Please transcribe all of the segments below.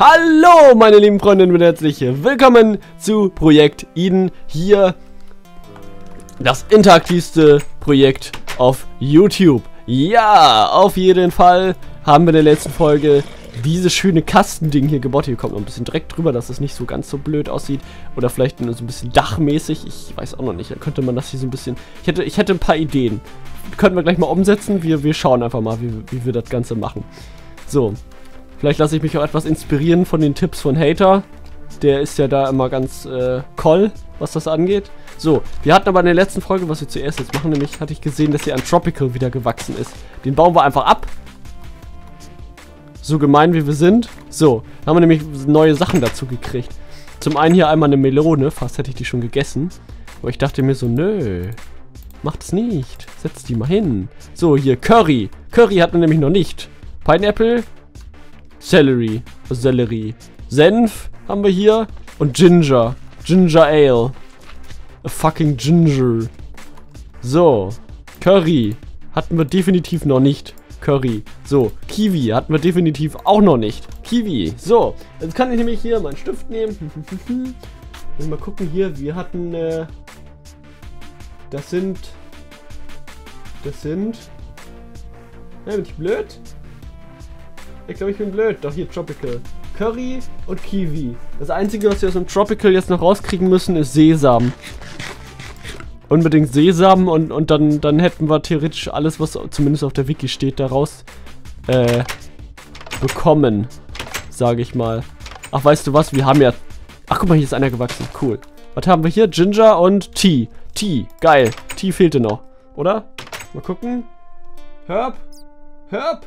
Hallo, meine lieben Freundinnen und herzlich willkommen zu Projekt Eden. Hier das interaktivste Projekt auf YouTube. Ja, auf jeden Fall haben wir in der letzten Folge dieses schöne Kastending hier gebaut. Hier kommt noch ein bisschen Dreck drüber, dass es nicht so ganz so blöd aussieht. Oder vielleicht nur so ein bisschen dachmäßig. Ich weiß auch noch nicht. Da könnte man das hier so ein bisschen... Ich hätte, ich hätte ein paar Ideen. Könnten wir gleich mal umsetzen. Wir, wir schauen einfach mal, wie, wie wir das Ganze machen. So, Vielleicht lasse ich mich auch etwas inspirieren von den Tipps von Hater. Der ist ja da immer ganz äh, coll, was das angeht. So, wir hatten aber in der letzten Folge, was wir zuerst jetzt machen, nämlich hatte ich gesehen, dass hier ein Tropical wieder gewachsen ist. Den bauen wir einfach ab. So gemein wie wir sind. So, haben wir nämlich neue Sachen dazu gekriegt. Zum einen hier einmal eine Melone, fast hätte ich die schon gegessen. Aber ich dachte mir so, nö, macht es nicht. Setz die mal hin. So, hier Curry. Curry hatten wir nämlich noch nicht. Pineapple, Celery. Sellerie. Senf haben wir hier. Und Ginger. Ginger Ale. A fucking Ginger. So. Curry. Hatten wir definitiv noch nicht. Curry. So. Kiwi hatten wir definitiv auch noch nicht. Kiwi. So. Jetzt kann ich nämlich hier meinen Stift nehmen. mal gucken hier. Wir hatten, äh, Das sind... Das sind... Ja, bin ich blöd? Ich glaube, ich bin blöd. Doch hier Tropical. Curry und Kiwi. Das einzige, was wir aus dem Tropical jetzt noch rauskriegen müssen, ist Sesam. Unbedingt Sesam und, und dann, dann hätten wir theoretisch alles, was zumindest auf der Wiki steht, daraus äh, bekommen. Sage ich mal. Ach, weißt du was? Wir haben ja... Ach, guck mal, hier ist einer gewachsen. Cool. Was haben wir hier? Ginger und Tea. Tea. Geil. Tea fehlte noch. Oder? Mal gucken. Herb. Herb.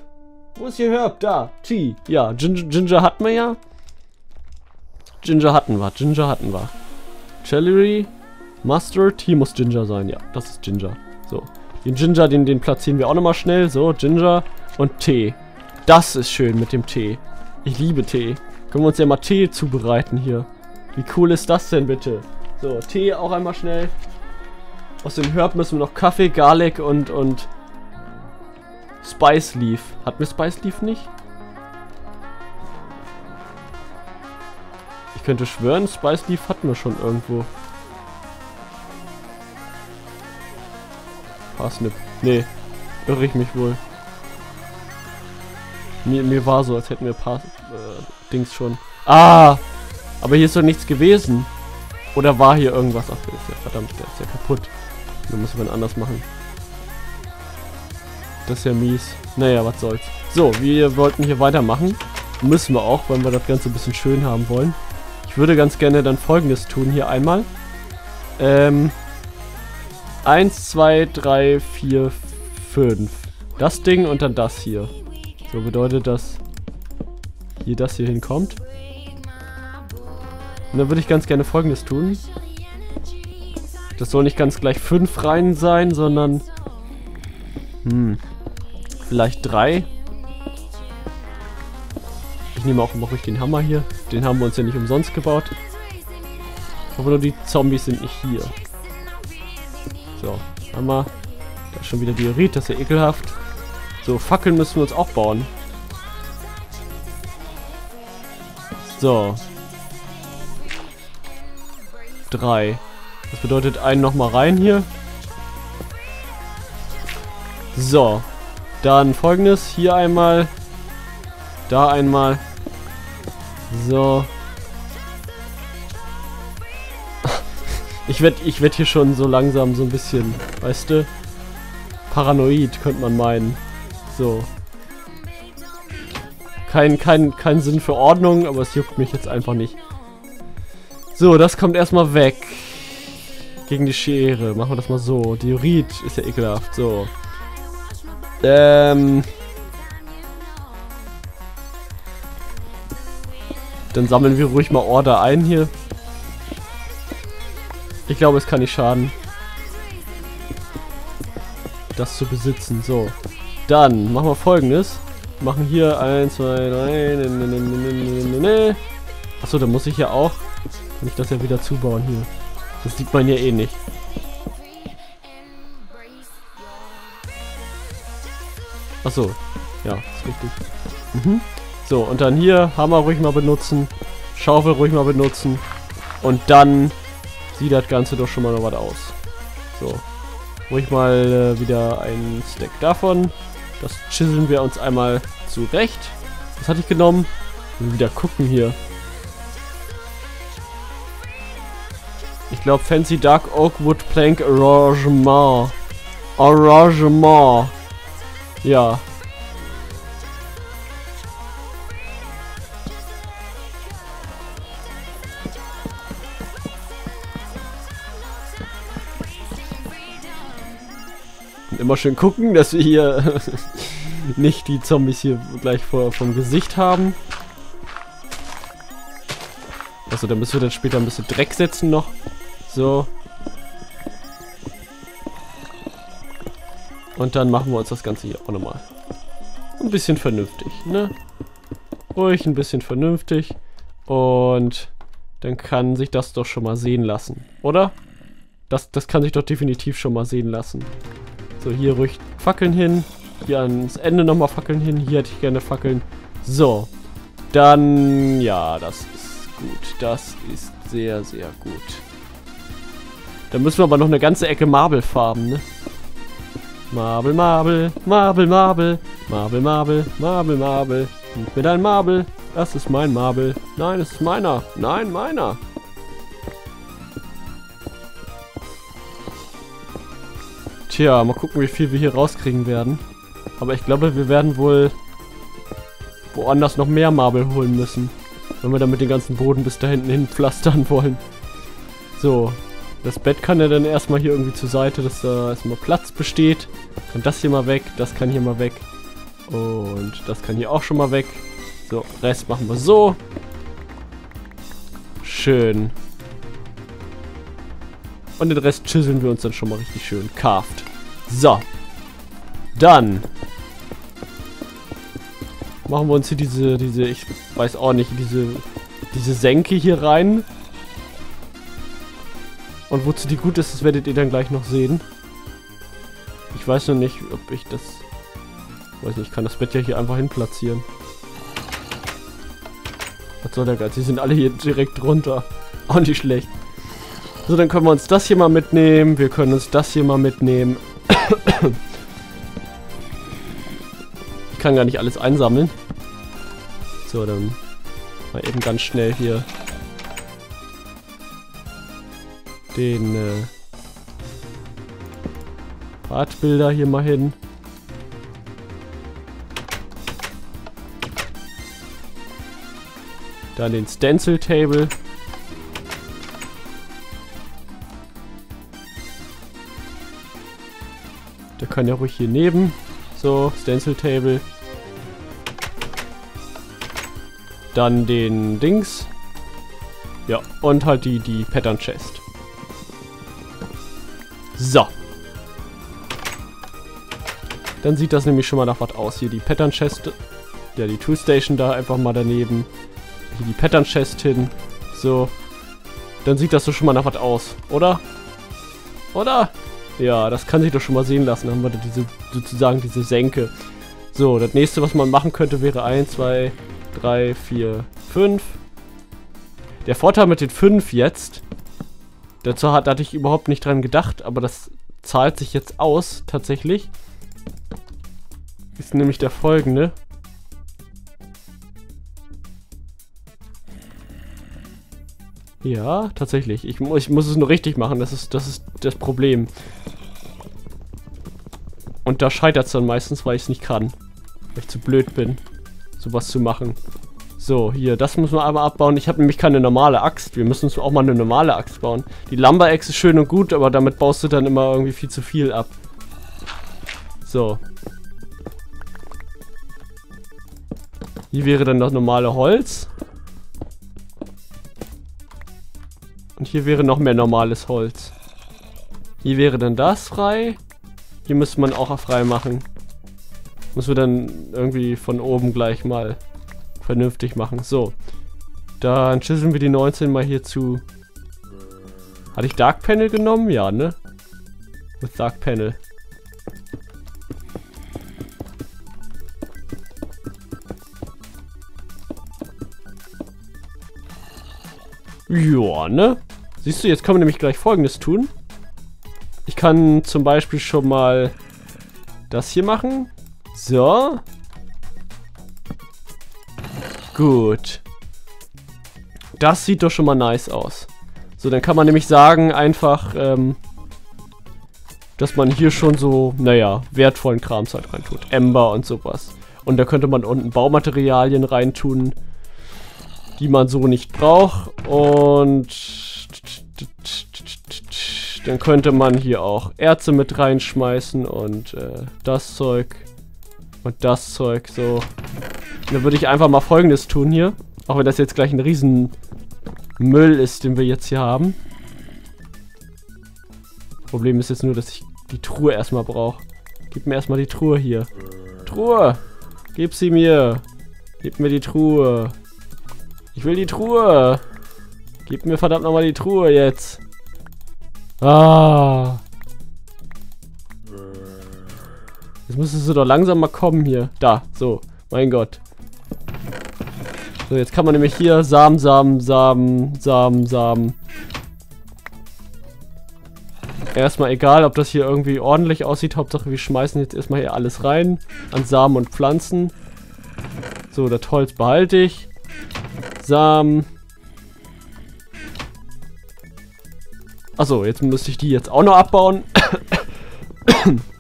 Wo ist hier Herb? Da. Tea. Ja, Ginger, Ginger hatten wir ja. Ginger hatten wir. Ginger hatten wir. Celery. Mustard. Hier muss Ginger sein. Ja, das ist Ginger. So. Den Ginger, den, den platzieren wir auch nochmal schnell. So, Ginger und Tee. Das ist schön mit dem Tee. Ich liebe Tee. Können wir uns ja mal Tee zubereiten hier. Wie cool ist das denn bitte? So, Tee auch einmal schnell. Aus dem Herb müssen wir noch Kaffee, Garlic und, und Spice Leaf. Hatten wir Spice Leaf nicht? Ich könnte schwören, Spice Leaf hatten wir schon irgendwo. Parsnip. Nee, irre ich mich wohl. Mir, mir war so, als hätten wir Pass äh, Dings schon. Ah! Aber hier ist doch nichts gewesen. Oder war hier irgendwas? Ach, der ist ja verdammt, der ist ja kaputt. Müssen wir ihn anders machen. Das ist ja mies. Naja, was soll's. So, wir wollten hier weitermachen. Müssen wir auch, weil wir das Ganze ein bisschen schön haben wollen. Ich würde ganz gerne dann folgendes tun hier einmal. Ähm. 1, 2, 3, 4, 5. Das Ding und dann das hier. So bedeutet das hier das hier hinkommt. Und dann würde ich ganz gerne folgendes tun. Das soll nicht ganz gleich 5 Reihen sein, sondern... Hm. Vielleicht drei. Ich nehme auch mal ruhig den Hammer hier. Den haben wir uns ja nicht umsonst gebaut. Hoffe nur, die Zombies sind nicht hier. So, Hammer. Da ist schon wieder Diorit, das ist ja ekelhaft. So, Fackeln müssen wir uns auch bauen. So. Drei. Das bedeutet einen nochmal rein hier. So. Dann folgendes. Hier einmal. Da einmal. So. Ich werde ich werd hier schon so langsam so ein bisschen, weißt du, paranoid, könnte man meinen. So. Kein, kein, kein Sinn für Ordnung, aber es juckt mich jetzt einfach nicht. So, das kommt erstmal weg. Gegen die Schere. Machen wir das mal so. Diorit ist ja ekelhaft. So. Ähm. Dann sammeln wir ruhig mal Order ein hier. Ich glaube, es kann nicht schaden. Das zu besitzen. So. Dann machen wir folgendes. Machen hier 1, 2, 3. Achso, dann muss ich ja auch. Kann ich das ja wieder zubauen hier. Das sieht man ja eh nicht. Achso. Ja, ist richtig. Mhm. So, und dann hier Hammer ruhig mal benutzen. Schaufel ruhig mal benutzen. Und dann sieht das Ganze doch schon mal noch was aus. So. Ruhig mal äh, wieder ein Stack davon. Das chiseln wir uns einmal zurecht. Was hatte ich genommen? Wieder gucken hier. Ich glaube Fancy Dark Oak Wood Plank Arrangement. Arrangement. Ja. Immer schön gucken, dass wir hier nicht die Zombies hier gleich vor vom Gesicht haben. Also da müssen wir dann später ein bisschen Dreck setzen noch. So. Und dann machen wir uns das Ganze hier auch nochmal. Ein bisschen vernünftig, ne? Ruhig ein bisschen vernünftig. Und dann kann sich das doch schon mal sehen lassen, oder? Das, das kann sich doch definitiv schon mal sehen lassen. So, hier ruhig Fackeln hin. Hier ans Ende nochmal Fackeln hin. Hier hätte ich gerne Fackeln. So. Dann, ja, das ist gut. Das ist sehr, sehr gut. Dann müssen wir aber noch eine ganze Ecke Marble farben, ne? Marble, Marble, Marble, Marble, Marble, Marble, Marble, Marble. Gib mir dein Marble. Das ist mein Marble. Nein, das ist meiner. Nein, meiner. Tja, mal gucken, wie viel wir hier rauskriegen werden. Aber ich glaube, wir werden wohl woanders noch mehr Marble holen müssen. Wenn wir damit den ganzen Boden bis da hinten hin pflastern wollen. So, das Bett kann ja dann erstmal hier irgendwie zur Seite, dass da erstmal Platz besteht. Und das hier mal weg, das kann hier mal weg. Und das kann hier auch schon mal weg. So, Rest machen wir so. Schön. Und den Rest chiseln wir uns dann schon mal richtig schön. Carved. So. Dann. Machen wir uns hier diese, diese, ich weiß auch nicht, diese, diese Senke hier rein. Und wozu die gut ist, das werdet ihr dann gleich noch sehen. Ich weiß noch nicht, ob ich das... Weiß nicht, ich kann das Bett ja hier einfach hin platzieren. Was soll der Geiz? Die sind alle hier direkt drunter. Auch nicht schlecht. So, dann können wir uns das hier mal mitnehmen. Wir können uns das hier mal mitnehmen. ich kann gar nicht alles einsammeln. So, dann mal eben ganz schnell hier den äh, Radbilder hier mal hin. Dann den Stencil Table. Der kann ja ruhig hier neben. So, Stencil Table. Dann den Dings. Ja, und halt die, die Pattern Chest. So. Dann sieht das nämlich schon mal nach was aus. Hier die Pattern Chest. Ja, die Tool Station da einfach mal daneben. Hier die Pattern Chest hin. So. Dann sieht das so schon mal nach was aus, oder? Oder? Ja, das kann sich doch schon mal sehen lassen. Dann haben wir diese, sozusagen diese Senke. So, das nächste, was man machen könnte, wäre 1, 2, 3, 4, 5. Der Vorteil mit den 5 jetzt, Dazu hat, hatte ich überhaupt nicht dran gedacht, aber das zahlt sich jetzt aus, tatsächlich. Ist nämlich der folgende. Ja, tatsächlich. Ich, ich muss es nur richtig machen, das ist, das ist das Problem. Und da scheitert es dann meistens, weil ich es nicht kann. Weil ich zu blöd bin, sowas zu machen. So, hier, das müssen wir einmal abbauen. Ich habe nämlich keine normale Axt. Wir müssen uns auch mal eine normale Axt bauen. Die Lumber-Axt ist schön und gut, aber damit baust du dann immer irgendwie viel zu viel ab. So. Hier wäre dann das normale Holz. Und hier wäre noch mehr normales Holz. Hier wäre dann das frei. Hier müsste man auch frei machen. Müssen wir dann irgendwie von oben gleich mal vernünftig machen. So. Dann schüsseln wir die 19 mal hier zu. Hatte ich Dark Panel genommen? Ja, ne? Mit Dark Panel. Joa, ne? Siehst du, jetzt können wir nämlich gleich folgendes tun. Ich kann zum Beispiel schon mal das hier machen. So. Gut. Das sieht doch schon mal nice aus. So, dann kann man nämlich sagen, einfach, ähm, dass man hier schon so, naja, wertvollen Krams halt reintut. Ember und sowas. Und da könnte man unten Baumaterialien reintun, die man so nicht braucht. Und dann könnte man hier auch Erze mit reinschmeißen und äh, das Zeug und das Zeug so. dann würde ich einfach mal folgendes tun hier. Auch wenn das jetzt gleich ein riesen Müll ist, den wir jetzt hier haben. Problem ist jetzt nur, dass ich die Truhe erstmal brauche. Gib mir erstmal die Truhe hier. Truhe! Gib sie mir! Gib mir die Truhe! Ich will die Truhe! Gib mir verdammt nochmal die Truhe jetzt! Ah! Jetzt müsstest du doch langsam mal kommen hier. Da, so. Mein Gott. So, jetzt kann man nämlich hier Samen, Samen, Samen, Samen, Samen. Erstmal egal, ob das hier irgendwie ordentlich aussieht. Hauptsache wir schmeißen jetzt erstmal hier alles rein. An Samen und Pflanzen. So, das Holz behalte ich. Samen. Achso, jetzt müsste ich die jetzt auch noch abbauen.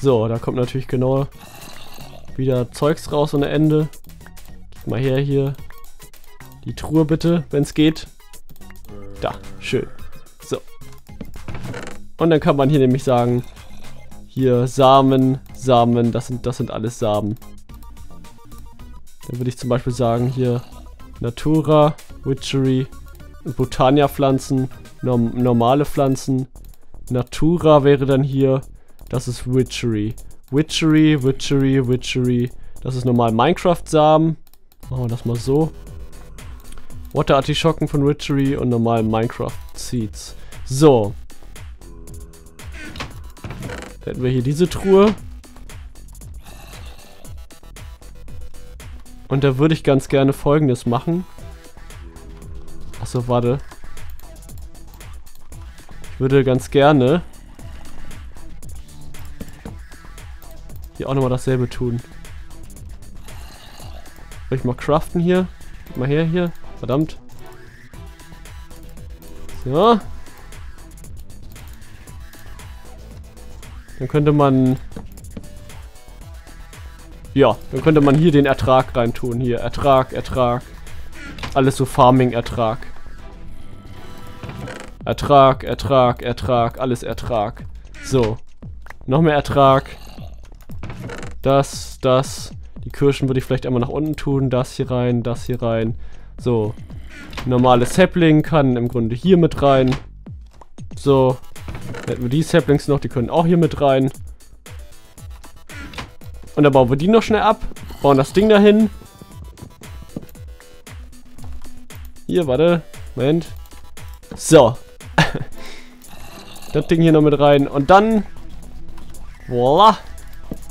so, da kommt natürlich genau wieder Zeugs raus ohne Ende mal her hier. Die Truhe bitte, wenn es geht. Da, schön. So. Und dann kann man hier nämlich sagen, hier Samen, Samen, das sind, das sind alles Samen. Dann würde ich zum Beispiel sagen, hier Natura, Witchery Botania-Pflanzen, norm normale Pflanzen. Natura wäre dann hier, das ist Witchery. Witchery, Witchery, Witchery. Das ist normal Minecraft-Samen. Machen wir das mal so. Water Artischocken von Witchery und normal Minecraft Seeds. So. Dann hätten wir hier diese Truhe. Und da würde ich ganz gerne folgendes machen. Achso, warte. Ich würde ganz gerne auch nochmal dasselbe tun. Soll ich mal craften hier? Gib mal her hier. Verdammt. So. Dann könnte man... Ja, dann könnte man hier den Ertrag reintun. Hier, Ertrag, Ertrag. Alles so Farming-Ertrag. Ertrag, Ertrag, Ertrag, alles Ertrag. So. Noch mehr Ertrag. Das, das. Die Kirschen würde ich vielleicht einmal nach unten tun. Das hier rein, das hier rein. So. Normales Sapling kann im Grunde hier mit rein. So. Dann hätten wir die Saplings noch, die können auch hier mit rein. Und dann bauen wir die noch schnell ab. Bauen das Ding dahin. Hier, warte. Moment. So. das Ding hier noch mit rein. Und dann... Voila.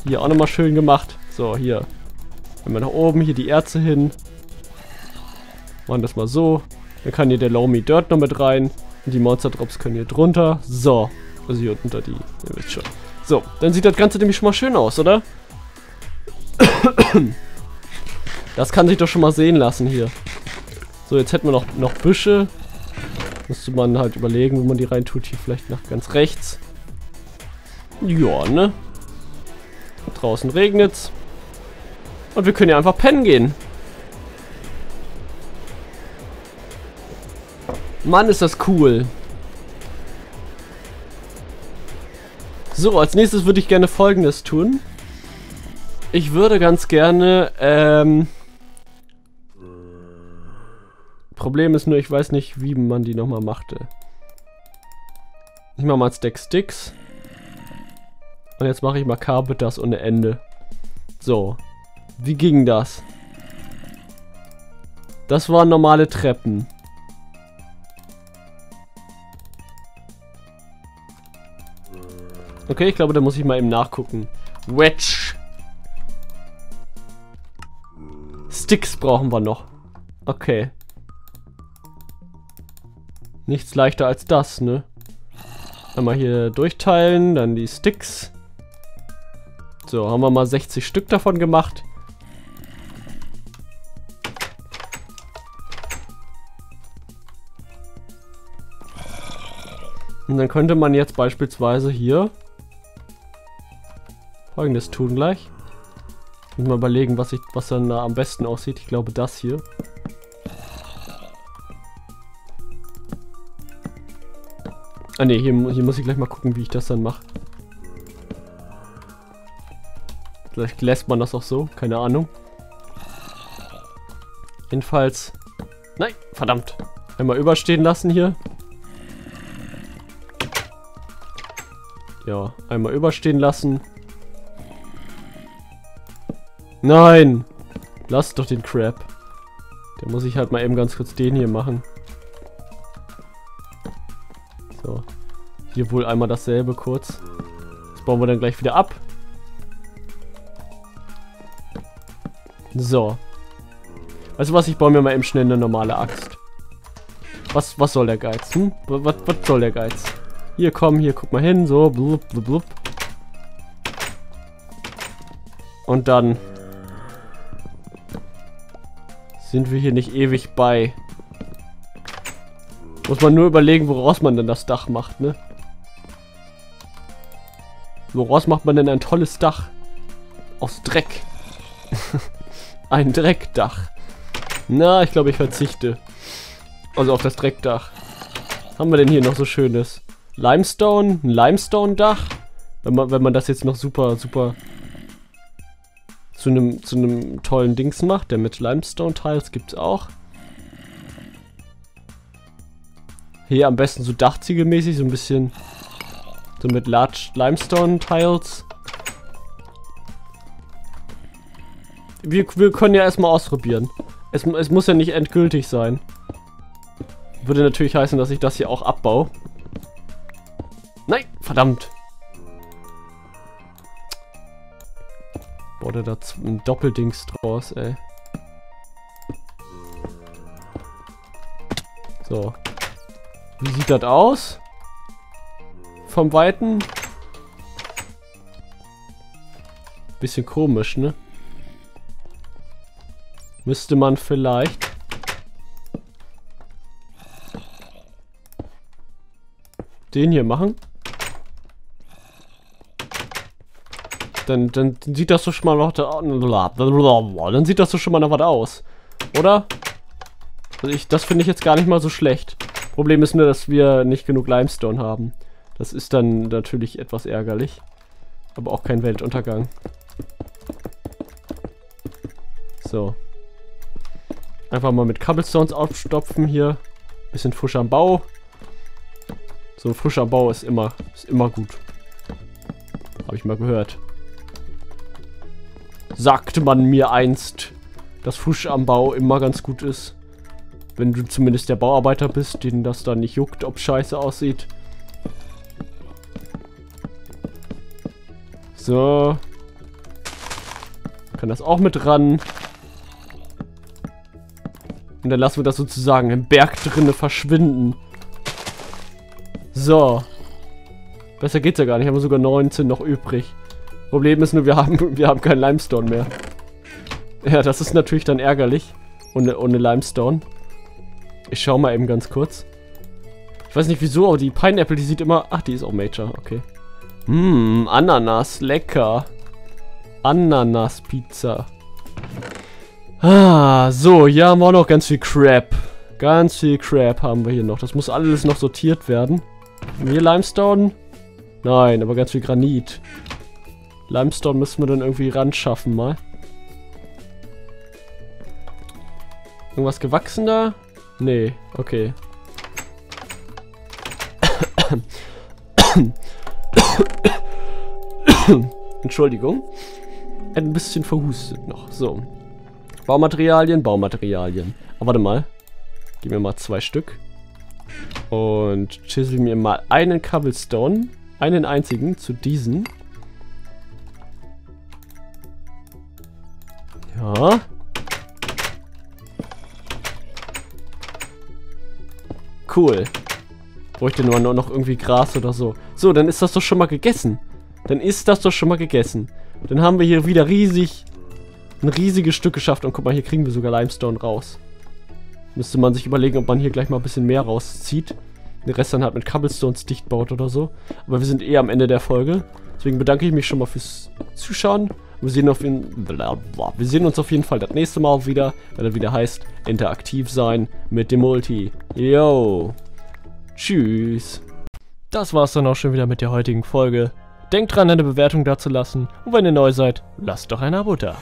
Hier auch nochmal schön gemacht. So, hier. Wenn wir nach oben hier die Erze hin. Machen das mal so. Dann kann hier der Loamy Dirt noch mit rein. Und die Monster Drops können hier drunter. So. Also hier unter die. Ihr wisst schon. So, dann sieht das Ganze nämlich schon mal schön aus, oder? Das kann sich doch schon mal sehen lassen hier. So, jetzt hätten wir noch, noch Büsche. Müsste man halt überlegen, wo man die reintut. Hier vielleicht nach ganz rechts. Ja, ne? Draußen regnet's. Und wir können ja einfach pennen gehen. Mann, ist das cool. So, als nächstes würde ich gerne folgendes tun. Ich würde ganz gerne, ähm... Problem ist nur, ich weiß nicht, wie man die nochmal machte. Ich mache mal Stack Sticks. Und jetzt mache ich mal das ohne Ende. So. Wie ging das? Das waren normale Treppen. Okay, ich glaube, da muss ich mal eben nachgucken. Wedge. Sticks brauchen wir noch. Okay. Nichts leichter als das, ne? Einmal hier durchteilen, dann die Sticks. So, haben wir mal 60 Stück davon gemacht. Und dann könnte man jetzt beispielsweise hier folgendes tun gleich. Ich muss mal überlegen, was, ich, was dann da am besten aussieht. Ich glaube das hier. Ah ne, hier, hier muss ich gleich mal gucken, wie ich das dann mache. Vielleicht lässt man das auch so, keine Ahnung. Jedenfalls... Nein, verdammt. Einmal überstehen lassen hier. Ja, einmal überstehen lassen. Nein! Lass doch den Crap. Der muss ich halt mal eben ganz kurz den hier machen. So. Hier wohl einmal dasselbe kurz. Das bauen wir dann gleich wieder ab. So. Weißt du was, ich baue mir mal eben schnell eine normale Axt. Was, was soll der Geiz? Hm? Was, was soll der Geiz? Hier, komm, hier, guck mal hin. So, blub, blub, blub. Und dann sind wir hier nicht ewig bei. Muss man nur überlegen, woraus man denn das Dach macht, ne? Woraus macht man denn ein tolles Dach? Aus Dreck. Ein Dreckdach. Na, ich glaube, ich verzichte. Also auf das Dreckdach. Haben wir denn hier noch so Schönes? Limestone, ein Limestone-Dach. Wenn man, wenn man das jetzt noch super, super zu einem zu einem tollen Dings macht, der mit Limestone-Tiles gibt es auch. Hier am besten so dachziegelmäßig, so ein bisschen so mit Large Limestone-Tiles. Wir, wir können ja erstmal ausprobieren. Es, es muss ja nicht endgültig sein. Würde natürlich heißen, dass ich das hier auch abbaue. Nein, verdammt. Wurde da ein Doppeldings draus, ey. So. Wie sieht das aus? Vom Weiten? Bisschen komisch, ne? Müsste man vielleicht... Den hier machen. Dann, dann sieht das so schon mal noch... Dann sieht das so schon mal noch was aus. Oder? Also ich, das finde ich jetzt gar nicht mal so schlecht. Problem ist nur, dass wir nicht genug Limestone haben. Das ist dann natürlich etwas ärgerlich. Aber auch kein Weltuntergang. So. Einfach mal mit Cobblestones aufstopfen hier. Bisschen frisch am Bau. So frischer Bau ist immer, ist immer gut. Habe ich mal gehört sagte man mir einst, dass frisch am Bau immer ganz gut ist. Wenn du zumindest der Bauarbeiter bist, den das dann nicht juckt, ob scheiße aussieht. So. Kann das auch mit ran. Und dann lassen wir das sozusagen im Berg drinne verschwinden. So. Besser geht's ja gar nicht. Haben wir sogar 19 noch übrig. Problem ist nur, wir haben, wir haben keinen Limestone mehr. Ja, das ist natürlich dann ärgerlich. Ohne, ohne Limestone. Ich schau mal eben ganz kurz. Ich weiß nicht wieso, aber die Pineapple, die sieht immer... Ach, die ist auch Major, okay. Hm, Ananas, lecker. Ananas-Pizza. Ah, so, hier haben wir auch noch ganz viel Crap. Ganz viel Crap haben wir hier noch. Das muss alles noch sortiert werden. Wir Limestone? Nein, aber ganz viel Granit. Limestone müssen wir dann irgendwie ran schaffen mal. Irgendwas gewachsen da? Nee, okay. Entschuldigung. Ein bisschen verhustet noch. So. Baumaterialien, Baumaterialien. Aber warte mal. Gib mir mal zwei Stück. Und chisel mir mal einen Cobblestone. Einen einzigen zu diesen. Ja. Cool. Bräuchte nur noch irgendwie Gras oder so. So, dann ist das doch schon mal gegessen. Dann ist das doch schon mal gegessen. Dann haben wir hier wieder riesig, ein riesiges Stück geschafft. Und guck mal, hier kriegen wir sogar Limestone raus. Müsste man sich überlegen, ob man hier gleich mal ein bisschen mehr rauszieht. Den Rest dann halt mit Cobblestones dicht baut oder so. Aber wir sind eh am Ende der Folge. Deswegen bedanke ich mich schon mal fürs Zuschauen. Wir sehen, auf jeden, wir sehen uns auf jeden Fall das nächste Mal wieder, wenn er wieder heißt, interaktiv sein mit dem Multi. Yo. Tschüss. Das war's dann auch schon wieder mit der heutigen Folge. Denkt dran, eine Bewertung dazulassen. Und wenn ihr neu seid, lasst doch ein Abo da.